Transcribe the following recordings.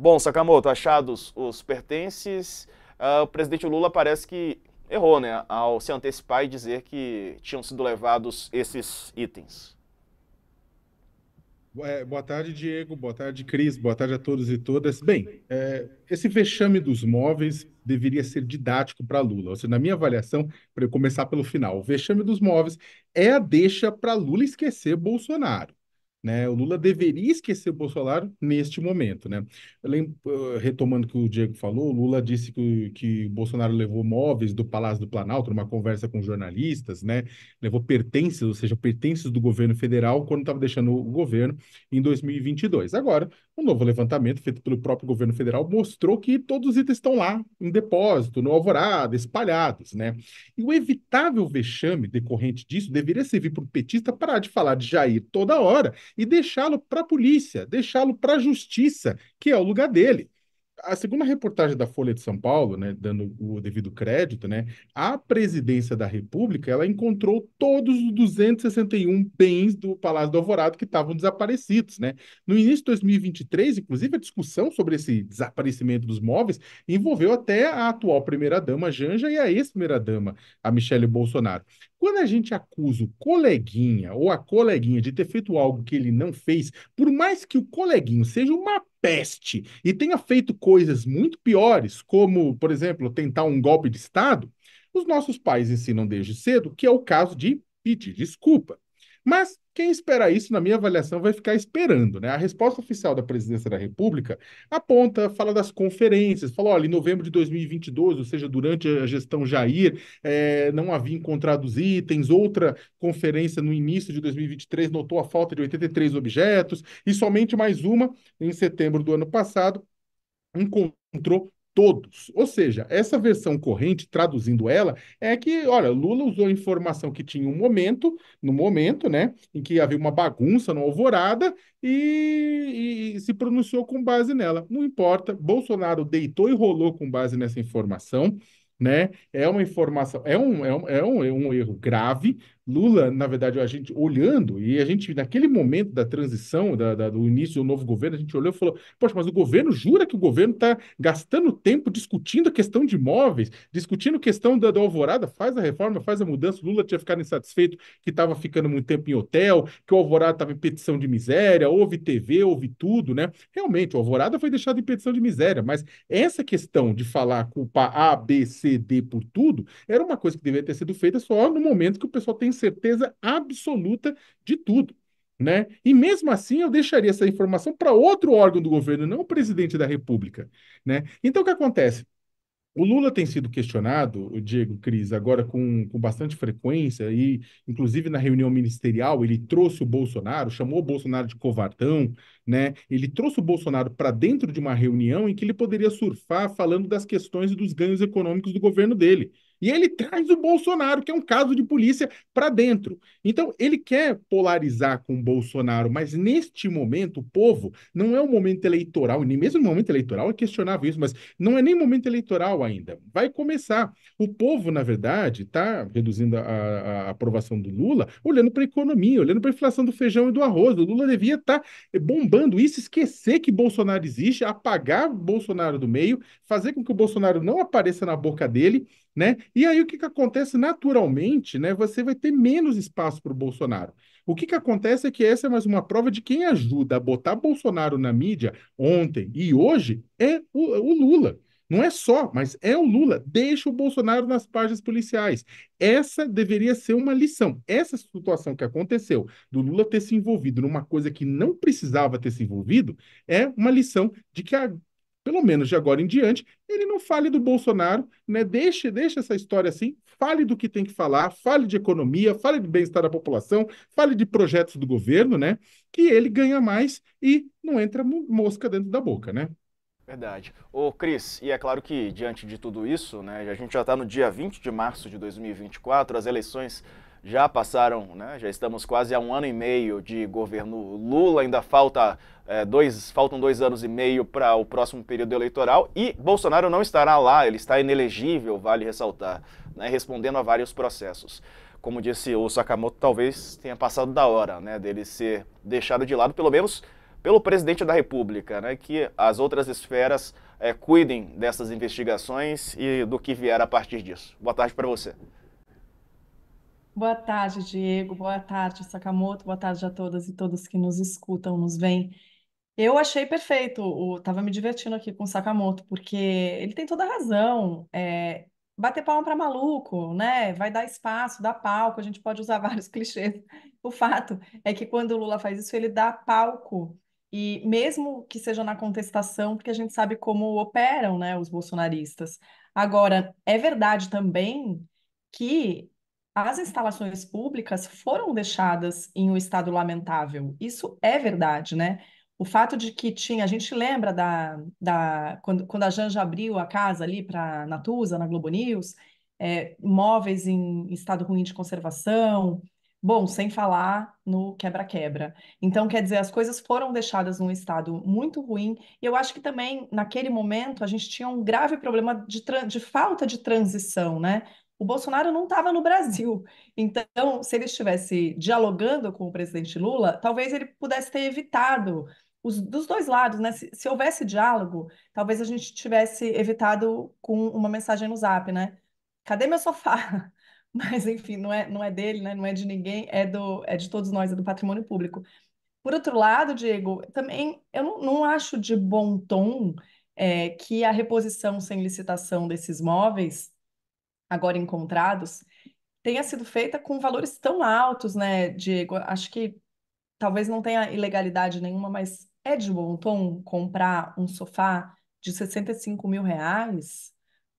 Bom, Sakamoto, achados os pertences, uh, o presidente Lula parece que errou, né, ao se antecipar e dizer que tinham sido levados esses itens. É, boa tarde, Diego. Boa tarde, Cris. Boa tarde a todos e todas. Bem, é, esse vexame dos móveis deveria ser didático para Lula. Ou seja, na minha avaliação, para eu começar pelo final, o vexame dos móveis é a deixa para Lula esquecer Bolsonaro. Né? O Lula deveria esquecer o Bolsonaro neste momento. Né? Lembro, retomando o que o Diego falou, o Lula disse que, que o Bolsonaro levou móveis do Palácio do Planalto, numa conversa com jornalistas, né? levou pertences, ou seja, pertences do governo federal, quando estava deixando o governo em 2022. Agora, um novo levantamento feito pelo próprio governo federal mostrou que todos os itens estão lá, em depósito, no alvorada, espalhados. Né? E o evitável vexame decorrente disso deveria servir para o petista parar de falar de Jair toda hora e deixá-lo para a polícia, deixá-lo para a justiça, que é o lugar dele a segunda reportagem da Folha de São Paulo, né, dando o devido crédito, né, a presidência da República ela encontrou todos os 261 bens do Palácio do Alvorado que estavam desaparecidos, né? No início de 2023, inclusive a discussão sobre esse desaparecimento dos móveis envolveu até a atual primeira-dama Janja e a ex-primeira-dama, a Michele Bolsonaro. Quando a gente acusa o coleguinha ou a coleguinha de ter feito algo que ele não fez, por mais que o coleguinho seja uma peste e tenha feito coisas muito piores, como, por exemplo, tentar um golpe de Estado, os nossos pais ensinam desde cedo que é o caso de pedir desculpa. Mas quem espera isso, na minha avaliação, vai ficar esperando. Né? A resposta oficial da Presidência da República aponta, fala das conferências, fala, olha, em novembro de 2022, ou seja, durante a gestão Jair, é, não havia encontrado os itens, outra conferência no início de 2023 notou a falta de 83 objetos, e somente mais uma, em setembro do ano passado, encontrou todos. Ou seja, essa versão corrente, traduzindo ela, é que, olha, Lula usou a informação que tinha um momento, no momento, né, em que havia uma bagunça no Alvorada e, e se pronunciou com base nela. Não importa, Bolsonaro deitou e rolou com base nessa informação né? É uma informação, é um, é um, é um, é um erro grave. Lula, na verdade, a gente olhando, e a gente, naquele momento da transição, da, da, do início do novo governo, a gente olhou e falou: Poxa, mas o governo jura que o governo está gastando tempo discutindo a questão de imóveis, discutindo a questão da, da alvorada, faz a reforma, faz a mudança. Lula tinha ficado insatisfeito que estava ficando muito tempo em hotel, que o alvorada estava em petição de miséria, houve TV, houve tudo, né? Realmente, o alvorada foi deixado em petição de miséria, mas essa questão de falar culpa A, B, C, ceder por tudo, era uma coisa que deveria ter sido feita só no momento que o pessoal tem certeza absoluta de tudo. Né? E mesmo assim eu deixaria essa informação para outro órgão do governo, não o presidente da República. Né? Então o que acontece? O Lula tem sido questionado, o Diego Cris, agora com, com bastante frequência, e inclusive na reunião ministerial ele trouxe o Bolsonaro, chamou o Bolsonaro de covardão, né? Ele trouxe o Bolsonaro para dentro de uma reunião em que ele poderia surfar falando das questões e dos ganhos econômicos do governo dele. E ele traz o Bolsonaro, que é um caso de polícia, para dentro. Então, ele quer polarizar com o Bolsonaro, mas neste momento, o povo não é um momento eleitoral, nem mesmo no momento eleitoral é questionável isso, mas não é nem momento eleitoral ainda. Vai começar. O povo, na verdade, está reduzindo a, a, aprovação do Lula, olhando para a economia, olhando para a inflação do feijão e do arroz. O Lula devia estar tá bombando isso, esquecer que Bolsonaro existe, apagar Bolsonaro do meio, fazer com que o Bolsonaro não apareça na boca dele né? E aí o que, que acontece naturalmente, né? Você vai ter menos espaço para o Bolsonaro. O que, que acontece é que essa é mais uma prova de quem ajuda a botar Bolsonaro na mídia ontem e hoje é o, o Lula. Não é só, mas é o Lula. Deixa o Bolsonaro nas páginas policiais. Essa deveria ser uma lição. Essa situação que aconteceu do Lula ter se envolvido numa coisa que não precisava ter se envolvido é uma lição de que a pelo menos de agora em diante, ele não fale do Bolsonaro, né? Deixe, deixe essa história assim, fale do que tem que falar, fale de economia, fale de bem-estar da população, fale de projetos do governo, né? Que ele ganha mais e não entra mosca dentro da boca, né? Verdade. Ô, Cris, e é claro que diante de tudo isso, né, a gente já está no dia 20 de março de 2024, as eleições já passaram, né, já estamos quase a um ano e meio de governo Lula, ainda falta é, dois, faltam dois anos e meio para o próximo período eleitoral e Bolsonaro não estará lá, ele está inelegível, vale ressaltar, né, respondendo a vários processos. Como disse o Sakamoto, talvez tenha passado da hora né, dele ser deixado de lado, pelo menos pelo presidente da República, né, que as outras esferas é, cuidem dessas investigações e do que vier a partir disso. Boa tarde para você. Boa tarde, Diego. Boa tarde, Sakamoto. Boa tarde a todas e todos que nos escutam, nos veem. Eu achei perfeito. O, tava me divertindo aqui com o Sakamoto, porque ele tem toda a razão. É, bater palma para maluco, né? Vai dar espaço, dá palco, a gente pode usar vários clichês. O fato é que quando o Lula faz isso, ele dá palco. E mesmo que seja na contestação, porque a gente sabe como operam, né, os bolsonaristas. Agora, é verdade também que as instalações públicas foram deixadas em um estado lamentável. Isso é verdade, né? O fato de que tinha, a gente lembra da, da quando, quando a Janja abriu a casa ali para Natuza, na Globo News, é, móveis em estado ruim de conservação, bom, sem falar no quebra-quebra. Então, quer dizer, as coisas foram deixadas num estado muito ruim, e eu acho que também, naquele momento, a gente tinha um grave problema de, de falta de transição, né? O Bolsonaro não estava no Brasil. Então, se ele estivesse dialogando com o presidente Lula, talvez ele pudesse ter evitado os, dos dois lados, né? Se, se, houvesse diálogo, talvez a gente tivesse evitado com uma mensagem no Zap, né? Cadê meu sofá? Mas enfim, não é, não é dele, né? Não é de ninguém, é do é de todos nós, é do patrimônio público. Por outro lado, Diego, também eu não, não acho de bom tom é, que a reposição sem licitação desses móveis agora encontrados tenha sido feita com valores tão altos, né, Diego? Acho que talvez não tenha ilegalidade nenhuma, mas é de bom tom comprar um sofá de 65 mil reais,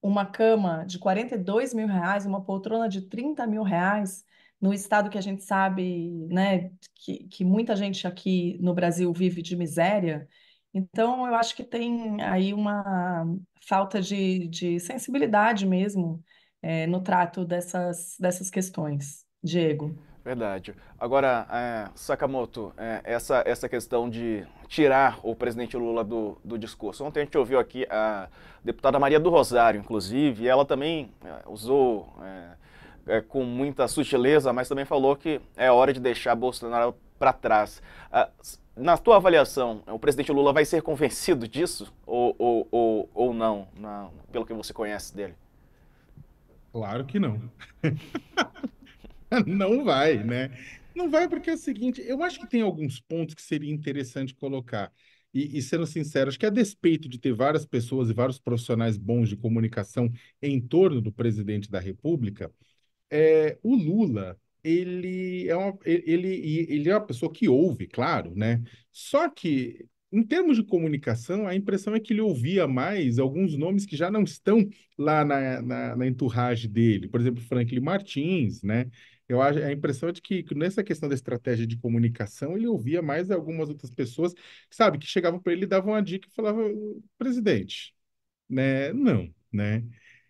uma cama de 42 mil reais, uma poltrona de 30 mil reais, no estado que a gente sabe, né, que, que muita gente aqui no Brasil vive de miséria. Então, eu acho que tem aí uma falta de, de sensibilidade mesmo é, no trato dessas, dessas questões. Diego. Verdade. Agora, é, Sakamoto, é, essa, essa questão de tirar o presidente Lula do, do discurso. Ontem a gente ouviu aqui a deputada Maria do Rosário, inclusive, e ela também usou é, com muita sutileza, mas também falou que é hora de deixar Bolsonaro para trás. Ah, na tua avaliação, o presidente Lula vai ser convencido disso ou, ou, ou, ou não, na, pelo que você conhece dele? Claro que não. Não vai, né? Não vai porque é o seguinte, eu acho que tem alguns pontos que seria interessante colocar. E, e, sendo sincero, acho que a despeito de ter várias pessoas e vários profissionais bons de comunicação em torno do presidente da República, é, o Lula, ele é, uma, ele, ele é uma pessoa que ouve, claro, né? Só que em termos de comunicação, a impressão é que ele ouvia mais alguns nomes que já não estão lá na, na, na entourage dele. Por exemplo, Franklin Martins, né? Eu acho a impressão é de que, nessa questão da estratégia de comunicação, ele ouvia mais algumas outras pessoas, sabe, que chegavam para ele davam uma dica e falavam, presidente, né? Não, né?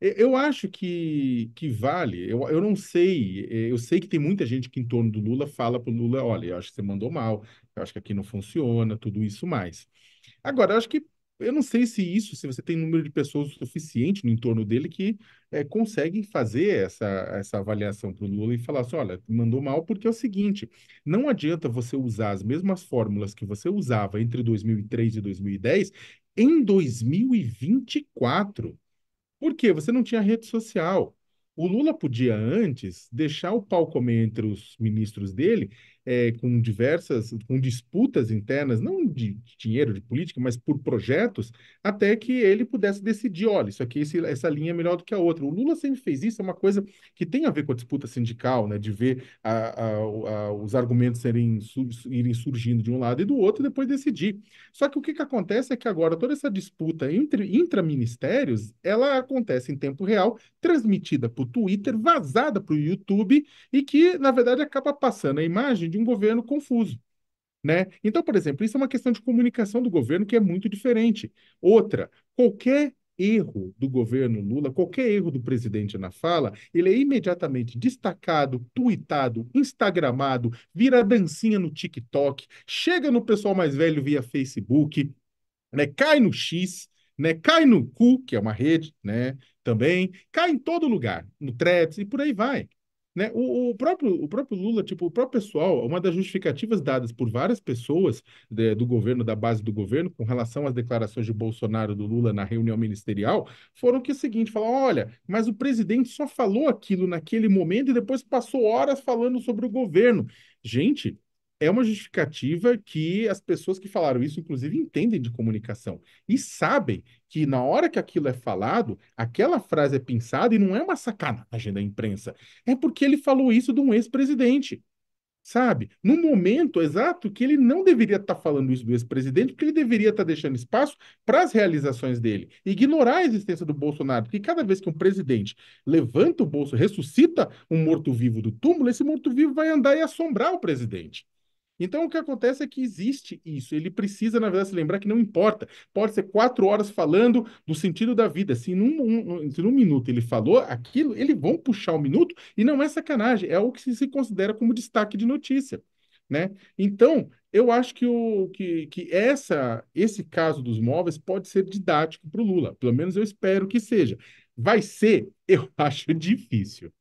Eu acho que, que vale, eu, eu não sei, eu sei que tem muita gente que em torno do Lula fala para o Lula, olha, eu acho que você mandou mal, eu acho que aqui não funciona, tudo isso mais. Agora, eu acho que, eu não sei se isso, se você tem número de pessoas suficiente no entorno dele que é, conseguem fazer essa, essa avaliação para o Lula e falar assim, olha, mandou mal porque é o seguinte, não adianta você usar as mesmas fórmulas que você usava entre 2003 e 2010 em 2024. Por quê? Você não tinha rede social. O Lula podia antes deixar o pau comer entre os ministros dele é, com diversas, com disputas internas, não de dinheiro, de política, mas por projetos, até que ele pudesse decidir, olha, isso aqui, esse, essa linha é melhor do que a outra. O Lula sempre fez isso, é uma coisa que tem a ver com a disputa sindical, né, de ver a, a, a, os argumentos serem, irem surgindo de um lado e do outro e depois decidir. Só que o que, que acontece é que agora toda essa disputa entre intraministérios, ela acontece em tempo real, transmitida para o Twitter, vazada para o YouTube e que, na verdade, acaba passando a imagem de um governo confuso. Né? Então, por exemplo, isso é uma questão de comunicação do governo que é muito diferente. Outra, qualquer erro do governo Lula, qualquer erro do presidente na fala, ele é imediatamente destacado, tuitado, instagramado, vira dancinha no TikTok, chega no pessoal mais velho via Facebook, né? cai no X, né? cai no Cu, que é uma rede né? também, cai em todo lugar, no Threads e por aí vai. Né? O, o próprio, o próprio Lula, tipo, o próprio pessoal, uma das justificativas dadas por várias pessoas de- do governo, da base do governo, com relação às declarações de Bolsonaro do Lula na reunião ministerial, foram que é o seguinte, falaram, olha, mas o presidente só falou aquilo naquele momento e depois passou horas falando sobre o governo. Gente, é uma justificativa que as pessoas que falaram isso, inclusive, entendem de comunicação e sabem que na hora que aquilo é falado, aquela frase é pensada e não é uma sacanagem da imprensa. É porque ele falou isso de um ex-presidente, sabe? No momento exato que ele não deveria estar falando isso do ex-presidente, porque ele deveria estar deixando espaço para as realizações dele. Ignorar a existência do Bolsonaro, porque cada vez que um presidente levanta o bolso, ressuscita um morto-vivo do túmulo, esse morto-vivo vai andar e assombrar o presidente. Então, o que acontece é que existe isso. Ele precisa, na verdade, se lembrar que não importa. Pode ser quatro horas falando do sentido da vida. Se num, um, se num minuto ele falou aquilo, eles vão puxar o minuto e não é sacanagem. É o que se considera como destaque de notícia. Né? Então, eu acho que, o, que, que essa, esse caso dos móveis pode ser didático para o Lula. Pelo menos eu espero que seja. Vai ser, eu acho difícil.